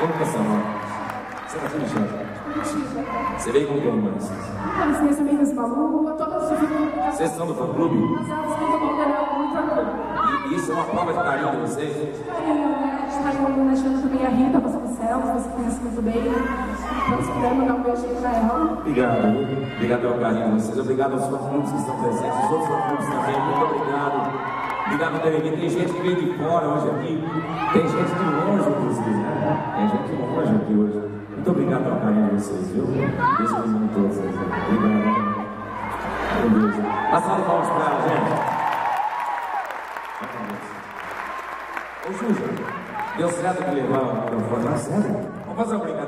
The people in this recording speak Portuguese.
Vamos passar lá. Você tá chato. Você veio com quem, mas? Com licença, amigos Balu, todas as. Vocês são do fã clube? As elas estão com muito orgulho. E isso é uma prova de carinho de vocês? Carinho, né? A gente está homenageando também a Rita Vasconcelos, você conhece muito bem. Se puder mandar um beijinho pra ela. Obrigado. Obrigado pelo carinho de vocês. Obrigado aos fãs clubes que estão presentes, os outros fãs clubes também. Muito obrigado. Obrigado vindo. Tem gente que veio de fora hoje aqui. Tem gente de longe, inclusive. Né? Tem gente de longe aqui hoje. Muito obrigado pelo carinho de vocês, viu? Deus abençoe todos vocês. Obrigado. Meu Deus. De palmas pra ela, gente. Ô, Suja, deu certo de levar o microfone? Não, sério? Vamos fazer uma brincadeira?